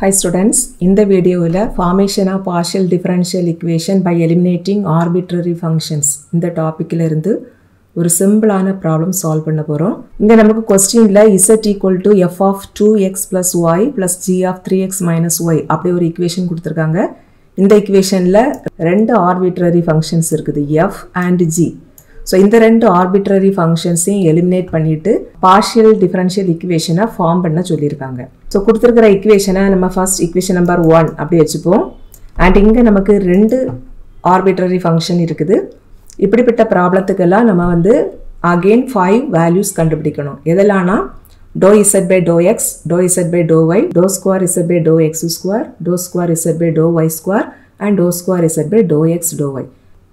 Hi students, இந்த வீடியோவில் formation of partial differential equation by eliminating arbitrary functions. இந்த டாப்பிக்கில் இருந்து ஒரு சிம்பிளான ப்ராப்ளம் சால்வ் பண்ண போகிறோம் இங்கே நமக்கு கொஸ்டினில் z equal to f of two x plus y plus g of three x minus y அப்படி ஒரு ஈக்குவேஷன் கொடுத்துருக்காங்க. இந்த ஈக்குவேஷனில் ரெண்டு ஆர்பிட்ரரி ஃபங்க்ஷன்ஸ் இருக்குது எஃப் அண்ட் ஜி ஸோ இந்த ரெண்டு ஆர்பிட்ரரி ஃபங்க்ஷன்ஸையும் எலிமினேட் பண்ணிட்டு பார்ஷியல் டிஃபரன்ஷியல் இக்குவேஷனை ஃபார்ம் பண்ண சொல்லியிருக்காங்க. ஸோ கொடுத்துருக்கிற இக்குவேஷனை நம்ம ஃபர்ஸ்ட் இக்குவேஷன் நம்பர் ஒன் அப்படி வச்சுப்போம். அண்ட் இங்கே நமக்கு ரெண்டு ஆர்பிட்ரரி ஃபங்க்ஷன் இருக்குது. இப்படிப்பட்ட ப்ராப்ளத்துக்கெல்லாம் நம்ம வந்து அகெயின் ஃபைவ் வேல்யூஸ் கண்டுபிடிக்கணும். எதெல்லாம்னா doe z by doe x doe z by doe y doe square z by doe x square doe square z by doe y square and doe square z by doe x doe y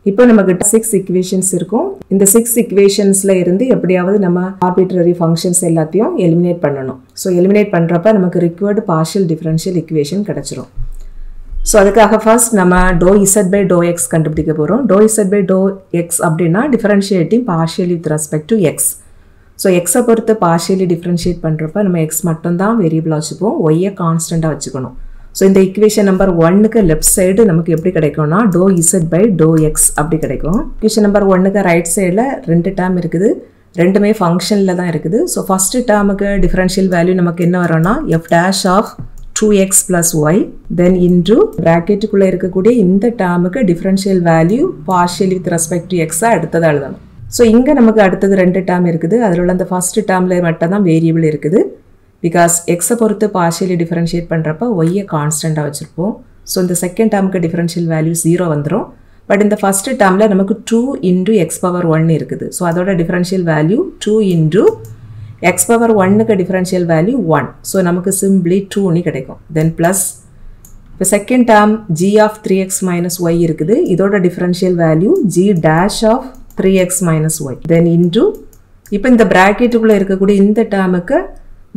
இப்போ நம்மக்கிட்ட six equations இருக்கும். இந்த six இக்குவேஷன்ஸில் இருந்து எப்படியாவது நம்ம arbitrary functions எல்லாத்தையும் eliminate பண்ணணும். So eliminate பண்ணுறப்ப நமக்கு ரிக்வர்டு பார்ஷியல் டிஃபரன்ஷியல் இக்குவேஷன் கிடச்சிரும். ஸோ அதுக்காக ஃபர்ஸ்ட் நம்ம doe z by doe x கண்டுபிடிக்க போகிறோம் doe z by doe x அப்படின்னா differentiating partially with respect to x so எக்ஸை பொறுத்து பார்ஷியலி டிஃப்ரென்ஷியேட் பண்ணுறப்ப நம்ம எக்ஸ் மட்டும்தான் வேரியபிளாக வச்சுப்போம். ஒய்யை கான்ஸ்டண்ட்டாக வச்சுக்கணும். ஸோ இந்த இக்குவேஷன் நம்பர் ஒன்னுக்கு லெஃப்ட் சைடு நமக்கு எப்படி கிடைக்கும்னா doe z by doe x அப்படி கிடைக்கும். இக்குவேஷன் நம்பர் ஒன்னுக்கு ரைட் சைடில் ரெண்டு டேம் இருக்குது. ரெண்டுமே ஃபங்க்ஷனில் தான் இருக்குது. ஸோ ஃபஸ்ட்டு டேர்முக்கு டிஃபரன்ஷியல் வேல்யூ நமக்கு என்ன வரும்னா f dash of two x plus y then into ப்ராக்கெட்டுக்குள்ளே இருக்கக்கூடிய இந்த டேர்முக்கு differential value partial with respect to எக்ஸாக அடுத்ததாக எழுதணும் ஸோ இங்கே நமக்கு அடுத்தது ரெண்டு டேர்ம் இருக்குது. அதில் உள்ள அந்த ஃபஸ்ட்டு டேர்மில் மட்டும் தான் வேரியபிள் இருக்குது. பிகாஸ் எக்ஸை பொறுத்து பார்ஷியலி டிஃபரன்ஷியேட் பண்ணுறப்ப ஒய்யை கான்ஸ்டண்ட்டாக வச்சுருப்போம். ஸோ இந்த செகண்ட் டேர்முக்கு டிஃபரன்ஷியல் வேல்யூ ஜீரோ வந்துடும் பட் இந்த ஃபஸ்ட்டு டேர்மில் நமக்கு two into x power one இருக்குது. ஸோ அதோட differential value two into x power ஒன்னுக்கு டிஃபரன்ஷியல் வேல்யூ ஒன் ஸோ நமக்கு சிம்பிளி டூன்னு கிடைக்கும். தென் ப்ளஸ் இப்போ second term g of three x minus y இருக்குது. இதோட differential value g dash of three x minus y then into இப்போ இந்த ப்ராக்கெட்டுக்குள்ளே இருக்கக்கூடிய இந்த டேர்முக்கு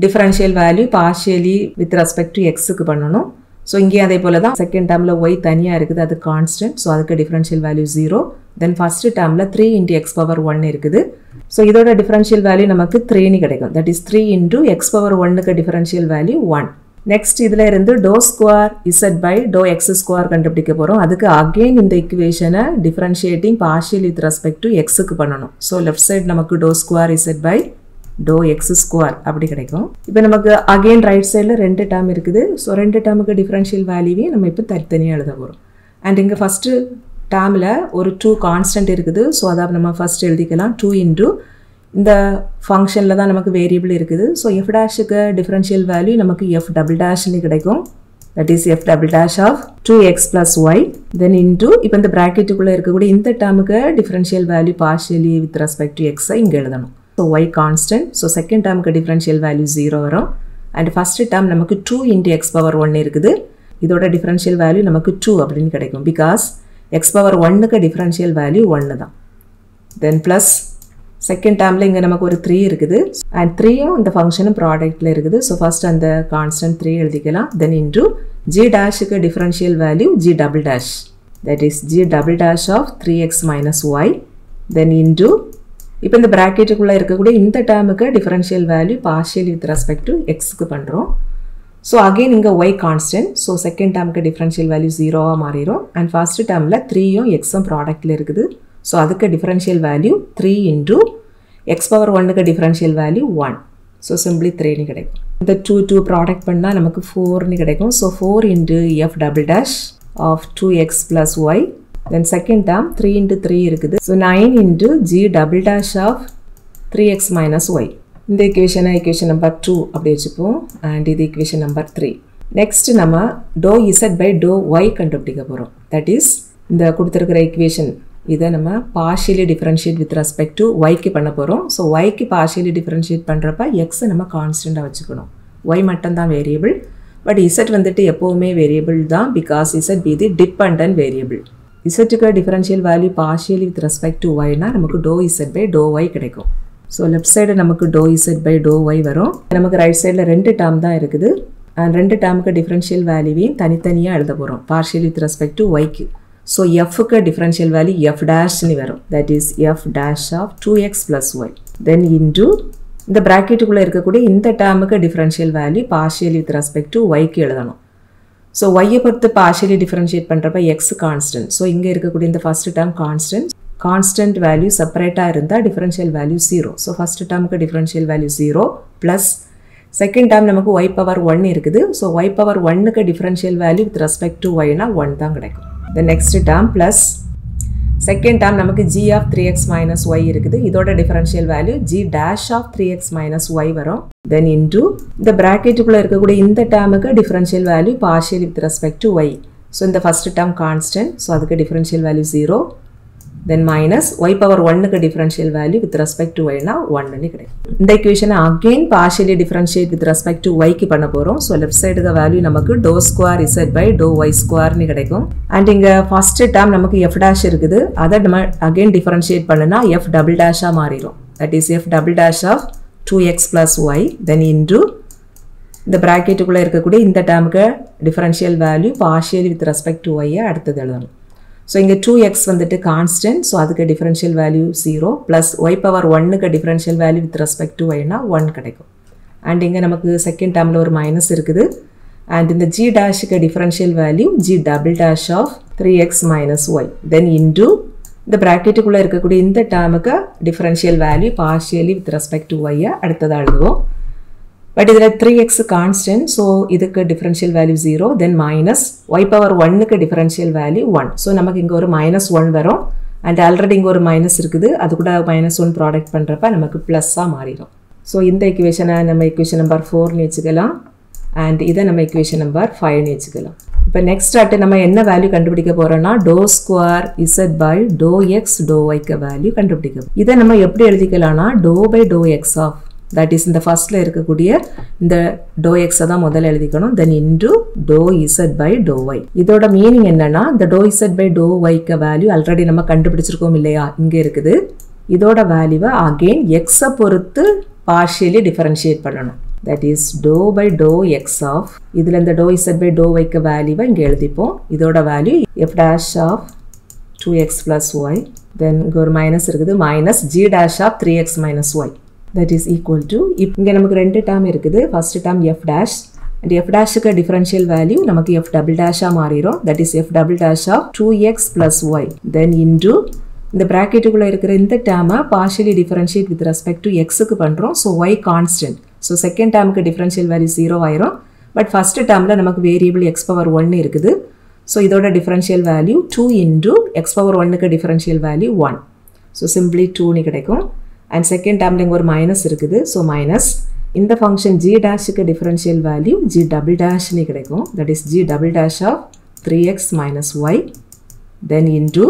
differential value partially with respect to எக்ஸுக்கு பண்ணணும். ஸோ இங்கேயும் அதே போல் தான். செகண்ட் டேர்மில் ஒய் தனியாக இருக்குது அது கான்ஸ்டன்ட் ஸோ அதுக்கு differential value zero then first டேர்மில் three into x power one இருக்குது. ஸோ இதோட டிஃபரன்ஷியல் வேல்யூ நமக்கு த்ரீன்னு கிடைக்கும். That is three into x power ஒன்னுக்கு டிஃபரன்ஷியல் வேல்யூ ஒன் நெக்ஸ்ட் இதில் இருந்து doe square z by doe x square கண்டுபிடிக்க போகிறோம் அதுக்கு அகெயின் இந்த இக்குவேஷனை differentiating partial with respect to எக்ஸுக்கு பண்ணணும். ஸோ லெஃப்ட் சைட் நமக்கு doe square z by doe x square அப்படி கிடைக்கும். இப்போ நமக்கு அகெயின் ரைட் சைடில் ரெண்டு டேர்ம் இருக்குது. ஸோ ரெண்டு டேர்முக்கு டிஃப்ரென்ஷியல் வேல்யூவையும் நம்ம இப்போ தனித்தனியாக எழுத போகிறோம் அண்ட் இங்கே ஃபஸ்ட்டு டேர்மில் ஒரு டூ கான்ஸ்டன்ட் இருக்குது. ஸோ அதை நம்ம ஃபஸ்ட் எழுதிக்கலாம். டூ இன்டூ இந்த ஃபங்க்ஷனில் தான் நமக்கு வேரியபிள் இருக்குது. ஸோ எஃப் டேஷுக்கு டிஃப்ரென்ஷியல் வேல்யூ நமக்கு எஃப் டபுள் டேஷ்னு கிடைக்கும். That is f double dash of two x plus y then into இப்போ இந்த ப்ராக்கெட்டுக்குள்ளே இருக்கக்கூடிய இந்த டேர்முக்கு differential value partially with respect to எக்ஸை இங்கே எழுதணும். So y constant so second டேர்முக்கு differential value zero வரும். அண்ட் ஃபஸ்ட்டு டேர்ம் நமக்கு two into x power one இருக்குது. இதோட டிஃப்ரென்ஷியல் வேல்யூ நமக்கு டூ அப்படின்னு கிடைக்கும். பிகாஸ் எக்ஸ் பவர் ஒன்னுக்கு டிஃப்ரென்ஷியல் வேல்யூ ஒன்று தான். தென் ப்ளஸ் செகண்ட் டேர்மில் இங்கே நமக்கு ஒரு த்ரீ இருக்குது. அண்ட் த்ரீயும் இந்த ஃபங்க்ஷனும் ப்ராடக்ட்டில் இருக்குது. ஸோ ஃபஸ்ட் அந்த கான்ஸ்டன்ட் த்ரீ எழுதிக்கலாம். Then into g டேஷுக்கு differential value g double dash that is g double dash of three x minus y then into இப்போ இந்த ப்ராக்கெட்டுக்குள்ளே இருக்கக்கூடிய இந்த டேர்முக்கு differential value partial with respect to எக்ஸுக்கு பண்ணுறோம் ஸோ அகெயின் இங்கே ஒய் கான்ஸ்டன்ட் ஸோ செகண்ட் டேர்முக்கு differential value ஜீரோவாக மாறிடும் அண்ட் ஃபர்ஸ்ட் டேர்மில் த்ரீயும் எக்ஸும் ப்ராடக்ட்டில் இருக்குது. ஸோ அதுக்கு differential value three into x power ஒன்னுக்கு differential value one so simply த்ரீனு கிடைக்கும். இந்த டூ டூ ப்ராடக்ட் பண்ணால் நமக்கு ஃபோர்னு கிடைக்கும். So four into f double dash of two x plus y then second term three into three இருக்குது. So nine into g double dash of three x minus y இந்த இக்குவேஷனை equation number two அப்படி வச்சுப்போம். And இது equation number three next நம்ம doe z by doe y கண்டுபிடிக்க போகிறோம் that is இந்த கொடுத்துருக்கிற இக்குவேஷன் இதை நம்ம partially differentiate with respect to ஒய்க்கு பண்ண போகிறோம் ஸோ ஒய்க்கு பார்ஷியலி டிஃப்ரென்ஷியேட் பண்ணுறப்ப எக்ஸை நம்ம கான்ஸ்டண்ட்டாக வச்சுக்கணும். ஒய் மட்டும்தான் வேரியபிள் பட் இசட் வந்துட்டு எப்போவுமே வேரியபிள் தான். Because z be the depend variable இசட்டுக்கு differential value partially with respect to ஒய்னா நமக்கு doe z by doe y கிடைக்கும். ஸோ லெஃப்ட் சைடு நமக்கு doe z by doe y வரும். நமக்கு ரைட் சைடில் ரெண்டு டேர்ம் தான் இருக்குது. அண்ட் ரெண்டு டேர்முக்கு டிஃபரன்ஷியல் வேல்யூவையும் தனித்தனியாக எழுத போகிறோம் பார்ஷியல் வித் ரெஸ்பெக்ட் டு ஒய்க்கு ஸோ எஃப்க்கு டிஃபரன்ஷியல் வேல்யூ எஃப் டேஷ்னு வரும். That is f dash of two x plus y then into இந்த ப்ராக்கெட்டுக்குள்ளே இருக்கக்கூடிய இந்த டேர்முக்கு differential value partial with respect to ஒய்க்கு எழுதணும். ஸோ ஒய்யை பொறுத்து பார்ஷியலி டிஃப்ரென்ஷியேட் பண்ணுறப்ப எக்ஸ் கான்ஸ்டன்ட் ஸோ இங்கே இருக்கக்கூடிய இந்த first term constant constant value செப்பரேட்டாக இருந்தால் differential value zero so first டேர்முக்கு differential value zero plus second term நமக்கு ஒய் பவர் ஒன் இருக்குது. ஸோ ஒய் பவர் ஒன்னுக்கு differential value with respect to ஒய்னா one தான் கிடைக்கும். The next term plus second term நமக்கு g of three x minus y இருக்குது. இதோட differential value g dash of three x minus y வரும். Then into இந்த ப்ராக்கெட்டுக்குள்ளே இருக்கக்கூடிய இந்த டேர்முக்கு differential value partial with respect to y so இந்த first term constant so அதுக்கு differential value zero then minus y power ஒன்னுக்கு differential value with respect to ஒய்னா ஒன்னு கிடைக்கும். இந்த இக்குவேஷனை again partially differentiate with respect to ஒய்க்கு பண்ண போகிறோம் ஸோ லெஃப்ட் சைடுக்கு வேல்யூ நமக்கு doe square z by doe y ஸ்கொயர்னு கிடைக்கும். அண்ட் இங்கே ஃபர்ஸ்ட் டேர்ம் நமக்கு எஃப் டேஷ் இருக்குது. அதை நம்ம அகெயின் டிஃபரன்ஷியேட் பண்ணுனா எஃப் டபுள் டேஷாக மாறிடும். That is f double dash of two x plus y then into இந்த ப்ராக்கெட்டுக்குள்ளே இருக்கக்கூடிய இந்த டேமுக்கு differential value partially with respect to ஒய்யை அடுத்தது எழுதணும். ஸோ இங்கே டூ எக்ஸ் வந்துட்டு கான்ஸ்டன்ட் ஸோ அதுக்கு differential value zero plus y power ஒன்னுக்கு differential value with respect to ஒய்னா one கிடைக்கும். அண்ட் இங்கே நமக்கு செகண்ட் டேர்மில் ஒரு மைனஸ் இருக்குது. அண்ட் இந்த g டேஷுக்கு differential value g double dash of three x minus y then into இந்த ப்ராக்கெட்டுக்குள்ளே இருக்கக்கூடிய இந்த டேர்முக்கு differential value partially with respect to ஒய்யை அடுத்ததாக எழுதுவோம். பட் இதில் த்ரீ எக்ஸ் கான்ஸ்டன்ட் ஸோ இதுக்கு differential value zero then minus y power ஒன்னுக்கு டிஃப்ரென்ஷியல் வேல்யூ ஒன் ஸோ நமக்கு இங்கே ஒரு மைனஸ் ஒன் வரும். அண்ட் ஆல்ரெடி இங்கே ஒரு மைனஸ் இருக்குது. அது கூட மைனஸ் ஒன் ப்ராடக்ட் பண்ணுறப்ப நமக்கு ப்ளஸ்ஸாக மாறிடும் ஸோ இந்த இக்குவேஷனை நம்ம இக்குவேஷன் நம்பர் ஃபோர்னு வச்சுக்கலாம். அண்ட் இதை நம்ம இக்குவேஷன் நம்பர் ஃபைவ்னு வச்சுக்கலாம். இப்போ நெக்ஸ்ட் அட்டு நம்ம என்ன வேல்யூ கண்டுபிடிக்க போகிறோம்னா doe square z by doe x doe ஒய்க்கு வேல்யூ கண்டுபிடிக்க இதை நம்ம எப்படி எழுதிக்கலாம்னா doe by doe x of that is இந்த ஃபஸ்ட்டில் இருக்கக்கூடிய இந்த டோ எக்ஸை தான் முதல்ல எழுதிக்கணும். Then into doe z by doe y இதோட மீனிங் என்னன்னா இந்த டோ இசட் பை டோ ஒய்க்கு வேல்யூ ஆல்ரெடி நம்ம கண்டுபிடிச்சிருக்கோம் இல்லையா? இங்கே இருக்குது. இதோட வேல்யூவை அகெயின் எக்ஸை பொறுத்து பார்ஷியலி டிஃபரன்ஷியேட் பண்ணணும். That is doe by doe x of இதில் இந்த டோ இசட் பை டோ ஒய்க்கு வேல்யூவை இங்கே எழுதிப்போம். இதோட value f dash of two x plus y then இங்கே ஒரு மைனஸ் இருக்குது. Minus g dash of three x minus y that is equal to இப் இங்கே நமக்கு ரெண்டு டேர்ம் இருக்குது. First term f dash and f டேஷுக்கு differential value நமக்கு f double டேஷாக மாறிடும் that is f double dash of two x plus y then into இந்த ப்ராக்கெட்டுக்குள்ளே இருக்கிற இந்த டேமை partially differentiate with respect to எக்ஸுக்கு பண்ணுறோம் so y constant so second டேமுக்கு டிஃபரன்ஷியல் வேல்யூ ஜீரோ ஆயிரும். பட் ஃபர்ஸ்ட் டேமில் நமக்கு வேரியபிள் எக்ஸ் பவர் ஒன் இருக்குது. ஸோ இதோட differential value two into x power ஒன்னுக்கு differential value one so simply டூன்னு கிடைக்கும். அண்ட் செகண்ட் டேர்மில் இங்கே ஒரு மைனஸ் இருக்குது. ஸோ மைனஸ் இந்த ஃபங்க்ஷன் ஜி டேஷுக்கு டிஃபரன்ஷியல் வேல்யூ ஜி டபுள் டேஷ்னு கிடைக்கும். That is g double dash of three x minus y then into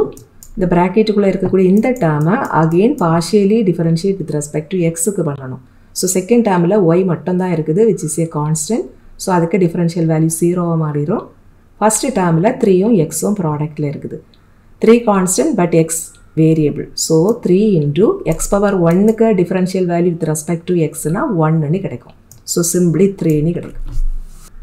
இந்த ப்ராக்கெட்டுக்குள்ளே இருக்கக்கூடிய இந்த டேர்மை again partially differentiate with respect to எக்ஸுக்கு பண்ணணும். ஸோ செகண்ட் டேர்மில் ஒய் மட்டும்தான் இருக்குது which is a constant so அதுக்கு டிஃபரன்ஷியல் வேல்யூ ஜீரோவாக மாறிடும் ஃபஸ்ட்டு டேர்மில் த்ரீயும் எக்ஸும் ப்ராடக்டில் இருக்குது. Three constant but x variable so three into x power ஒன்னுக்கு differential value with respect to எக்ஸ்னா ஒன்னுன்னு கிடைக்கும். ஸோ சிம்பிளி த்ரீன்னு கிடைக்கும்.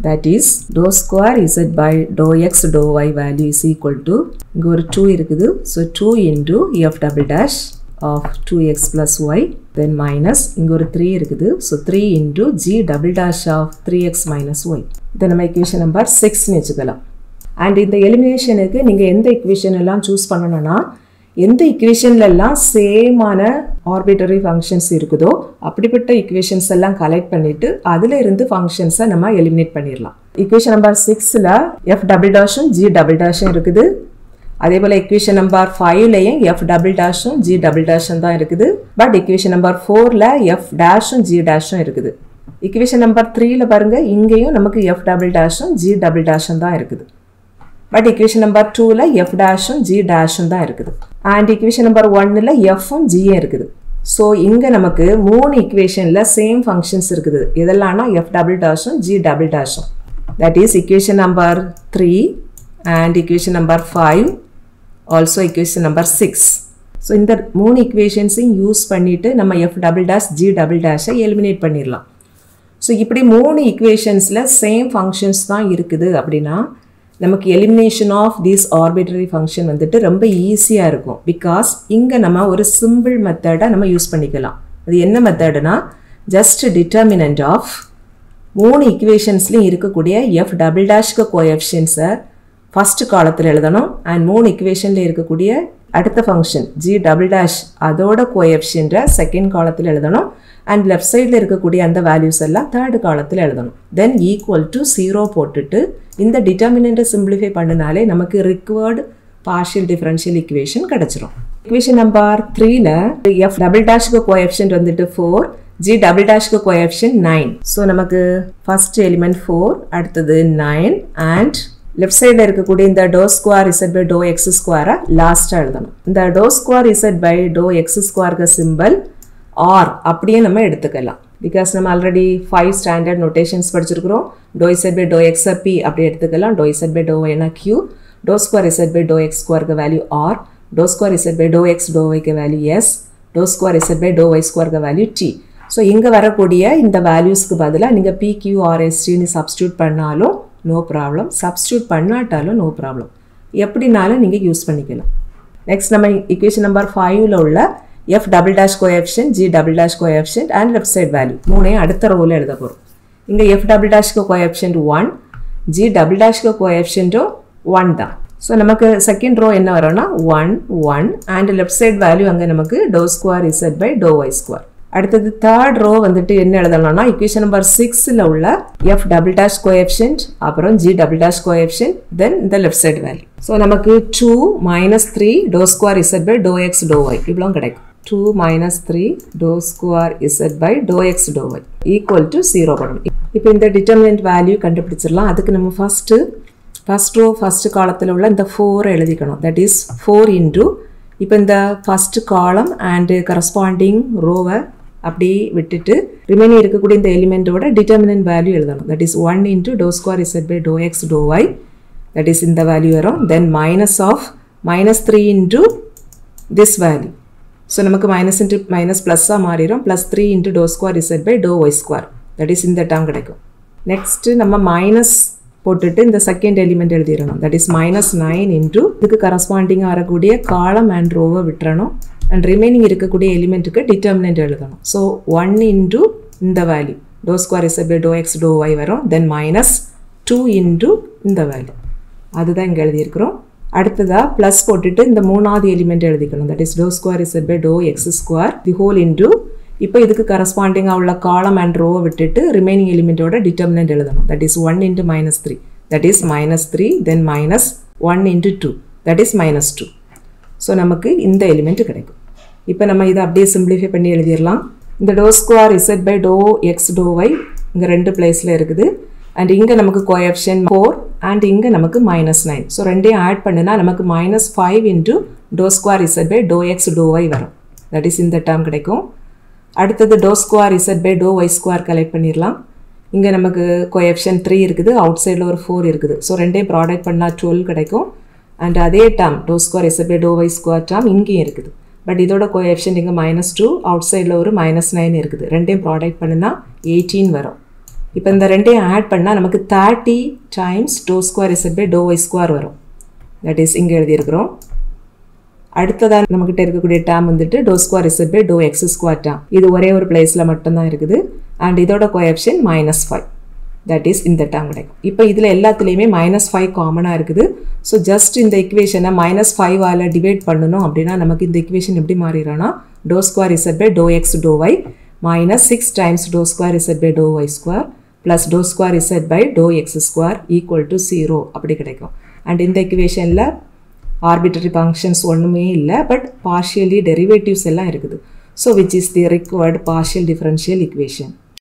That is doe square z by doe x doe y value is equal to இங்கே ஒரு two இருக்குது. So two into f double dash of two x plus y then minus இங்கே ஒரு three இருக்குது. So three into g double dash of three x minus y இது நம்ம equation number சிக்ஸ்னு வச்சுக்கலாம். அண்ட் இந்த எலிமினேஷனுக்கு நீங்கள் எந்த இக்குவேஷன் எல்லாம் சூஸ் பண்ணணும்னா எந்த இக்குவேஷன்லலாம் சேமான ஆர்பிட்டரி ஃபங்க்ஷன்ஸ் இருக்குதோ அப்படிப்பட்ட இக்குவேஷன்ஸ் எல்லாம் கலெக்ட் பண்ணிட்டு அதில் இருந்து ஃபங்க்ஷன்ஸை நம்ம எலிமினேட் பண்ணிடலாம் இக்குவேஷன் நம்பர் சிக்ஸில் எஃப் டபுள் டாஷும் ஜி டபுள் டேஷும் இருக்குது அதே போல் இக்குவேஷன் நம்பர் ஃபைவ்லையும் எஃப் டபுள் டேஷும் ஜி டபுள் டேஷும் தான் இருக்குது பட் இக்குவேஷன் நம்பர் ஃபோரில் எஃப் டேஷும் ஜி டேஷும் இருக்குது இக்குவேஷன் நம்பர் த்ரீயில் பாருங்கள் இங்கேயும் நமக்கு எஃப் டபுள் டேஷும் ஜி டபுள் டேஷும் தான் இருக்குது பட் இக்குவேஷன் நம்பர் டூவில் எஃப் டேஷும் ஜி டேஷும் தான் இருக்குது அண்ட் இக்குவேஷன் நம்பர் ஒன்னில் எஃப்பும் ஜியும் இருக்குது. ஸோ இங்கே நமக்கு மூணு இக்குவேஷனில் சேம் ஃபங்க்ஷன்ஸ் இருக்குது. இதெல்லாம்னா எஃப் டபுள் டாஷும் g double டாஷும் that is equation number three and equation number five also equation number six so இந்த மூணு இக்குவேஷன்ஸையும் யூஸ் பண்ணிவிட்டு நம்ம f double dash g double டேஷை eliminate பண்ணிடலாம் ஸோ இப்படி மூணு இக்குவேஷன்ஸில் சேம் ஃபங்க்ஷன்ஸ் தான் இருக்குது அப்படின்னா நமக்கு elimination of these arbitrary function வந்துட்டு ரொம்ப ஈஸியாக இருக்கும். பிகாஸ் இங்கே நம்ம ஒரு சிம்பிள் மெத்தடை நம்ம யூஸ் பண்ணிக்கலாம். அது என்ன மெத்தடுனா ஜஸ்ட் டிட்டர்மினன்ட் ஆஃப் மூணு இக்குவேஷன்ஸ்லையும் இருக்கக்கூடிய எஃப் டபுள் டேஷ்க்கு கோஎஃபிஷியன்ஸை ஃபஸ்ட்டு காலத்தில் எழுதணும் அண்ட் மூணு இக்குவேஷனில் இருக்கக்கூடிய அடுத்த ஃபங்க்ஷன் ஜி டபுள் டேஷ் அதோட கோஎஃபிஷியன்ட்டை செகண்ட் காலத்தில் எழுதணும். அண்ட் லெஃப்ட் சைடில் இருக்கக்கூடிய அந்த வேல்யூஸ் எல்லாம் தேர்டு காலத்தில் எழுதணும். தென் ஈக்குவல் டு ஜீரோ போட்டுட்டு இந்த டிட்டர்மினண்ட்டை சிம்பிளிஃபை பண்ணினாலே நமக்கு ரிக்வர்டு பார்ஷியல் டிஃபரன்ஷியல் இக்குவேஷன் கிடச்சிரும். இக்குவேஷன் நம்பர் த்ரீல எஃப் டபுள் டேஷ்க்கு கோஎஃப்ஷன் வந்துட்டு ஃபோர் ஜி டபுள் டேஷ்க்கு கோஎஃப்ஷன் நைன் ஸோ நமக்கு ஃபஸ்ட் எலிமெண்ட் ஃபோர் அடுத்தது நைன் அண்ட் லெஃப்ட் சைடில் இருக்கக்கூடிய இந்த dow square Z by dow X ஸ்கொயரை லாஸ்ட்டாக எழுதணும். இந்த dow square Z by dow X ஸ்கொயருக்கு சிம்பிள் ஆர் அப்படியே நம்ம எடுத்துக்கலாம். பிகாஸ் நம்ம ஆல்ரெடி ஃபைவ் ஸ்டாண்டர்ட் நோட்டேஷன்ஸ் படிச்சிருக்கிறோம். Doe z by doe x p அப்படி எடுத்துக்கலாம். டோ இசட் பை டோ என்ன Q dow square Z by dow X ஸ்கொயருக்கு value R dow square Z by dow X dow ஒய்க்கு value S dow square Z by dow Y ஸ்கொயருக்கு value D so இங்கே வரக்கூடிய இந்த வேல்யூஸ்க்கு பதிலாக நீங்கள் பிக்யூஆர்எஸ்டின்னு சப்ஸ்டியூட் பண்ணாலும் நோ ப்ராப்ளம் சப்ஸ்டியூட் பண்ணாட்டாலும் நோ ப்ராப்ளம் எப்படினாலும் நீங்கள் யூஸ் பண்ணிக்கலாம். நெக்ஸ்ட் நம்ம இக்குவேஷன் நம்பர் ஃபைவ்ல உள்ள f double dash coefficient g double dash coefficient and left side value மூணையும் அடுத்த ரோவில் எழுத போகிறோம் இங்கே எஃப் டபுள் டேஷ்க்கு கோஎஃபிஷியன்ட் ஒன் ஜி டபுள் டேஷ்க்கு கோஎஃபிஷியன்ட்டும் ஒன் தான். ஸோ நமக்கு செகண்ட் ரோ என்ன வரும்னா one one and left side value அங்கே நமக்கு doe square z by doe y square அடுத்தது தேர்ட் ரோ வந்துட்டு என்ன எழுதலாம்னா இக்குவேஷன் நம்பர் சிக்ஸில் உள்ள எஃப் டபுள் டேஷ் கோஎஃபிஷியன்ட் அப்புறம் g double dash coefficient then இந்த லெஃப்ட் சைடு வேல்யூ ஸோ நமக்கு two minus three doe square z by doe x doe y இவ்வளோ கிடைக்கும். Two minus three doe square z by doe x doe y equal to zero பண்ணணும் இப்போ இந்த determinant value கண்டுபிடிச்சிடலாம். அதுக்கு நம்ம first first row first காலத்தில் உள்ள இந்த ஃபோரை எழுதிக்கணும். தட் இஸ் ஃபோர் இன்டூ இப்போ இந்த ஃபஸ்ட்டு காலம் அண்டு கரஸ்பாண்டிங் ரோவை அப்படி விட்டுட்டு ரிமைனிங் இருக்கக்கூடிய இந்த எலிமெண்ட்டோட டிட்டர்மினன்ட் வேல்யூ எழுதணும். That is one into doe square z by doe x doe y that is இந்த வேல்யூ வரும். Then minus of minus three into this value so நமக்கு மைனஸ் இன்ட்டு மைனஸ் ப்ளஸ்ஸாக மாறிடும். Plus three into doe square z by doe y square that is இந்த term கிடைக்கும். Next நம்ம minus போட்டுட்டு இந்த second element எழுதிடணும். That is minus nine into இதுக்கு கரஸ்பாண்டிங்காக வரக்கூடிய காலம் அண்ட் ரோவை விட்டுறணும். அண்ட் ரிமைனிங் இருக்கக்கூடிய எலிமெண்ட்டுக்கு டிட்டர்மினன்ட் எழுதணும். ஸோ ஒன் இன்டூ இந்த value doe square z by doe x doe y வரும். தென் மைனஸ் டூ இன்டூ இந்த வேல்யூ அதுதான் இங்கே எழுதியிருக்கிறோம். அடுத்ததாக ப்ளஸ் போட்டுட்டு இந்த மூணாவது எலிமெண்ட் எழுதிக்கணும். That is doe square z by doe x square the whole into இப்போ இதுக்கு கரஸ்பாண்டிங்காக உள்ள காலம் அண்ட் ரோவை விட்டுட்டு ரிமைனிங் எலிமெண்ட்டோட டிட்டர்மினன்ட் எழுதணும். That is one into minus three that is minus three then minus one into two that is minus two so நமக்கு இந்த எலிமெண்ட் கிடைக்கும். இப்போ நம்ம இதை அப்படியே சிம்பிளிஃபை பண்ணி எழுதிடலாம். இந்த doe square z by doe x doe y இங்கே ரெண்டு பிளேஸில் இருக்குது. அண்ட் இங்கே நமக்கு கோஎப்ஷன் ஃபோர் அண்ட் இங்கே நமக்கு மைனஸ் நைன் ஸோ ரெண்டையும் ஆட் பண்ணுனா நமக்கு minus five into doe square z by doe x doe y வரும். தட் இஸ் இந்த டேர்ம் கிடைக்கும். அடுத்தது doe square z by doe y square collect பண்ணிடலாம். இங்கே நமக்கு கோஎப்ஷன் த்ரீ இருக்குது. அவுட் சைடில் ஒரு ஃபோர் இருக்குது. ஸோ ரெண்டையும் ப்ராடக்ட் பண்ணால் டுவெல் கிடைக்கும். அண்ட் அதே term doe square z by doe y square term இங்கேயும் இருக்குது. பட் இதோட கோஎப்ஷன் இங்கே மைனஸ் டூ அவுட் சைடில் ஒரு மைனஸ் நைன் இருக்குது. ரெண்டையும் ப்ராடக்ட் பண்ணுனா எயிட்டீன் வரும். இப்போ இந்த ரெண்டையும் ஆட் பண்ணால் நமக்கு thirty times doe square z by doe y square வரும். தட் இஸ் இங்கே எழுதியிருக்கிறோம். அடுத்ததாக நம்மக்கிட்ட இருக்கக்கூடிய டேம் வந்துட்டு doe square z by doe x square term இது ஒரே ஒரு பிளேஸில் மட்டும்தான் இருக்குது. அண்ட் இதோட coefficient minus five that is இந்த டேர்ம் கிடைக்கும் இப்போ இதில் எல்லாத்துலேயுமே மைனஸ் ஃபைவ் காமனாக இருக்குது. ஸோ ஜஸ்ட் இந்த இக்குவேஷனை மைனஸ் ஃபைவால் டிவைட் பண்ணணும் அப்படின்னா நமக்கு இந்த இக்குவேஷன் எப்படி மாறிடும்னா doe square z by doe x doe y minus six times doe square z by doe y square plus doe square z by doe x square equal to zero அப்படி கிடைக்கும். And இந்த இக்குவேஷனில் arbitrary functions ஒன்றுமே இல்லை but partially derivatives எல்லாம் இருக்குது. So which is the required partial differential equation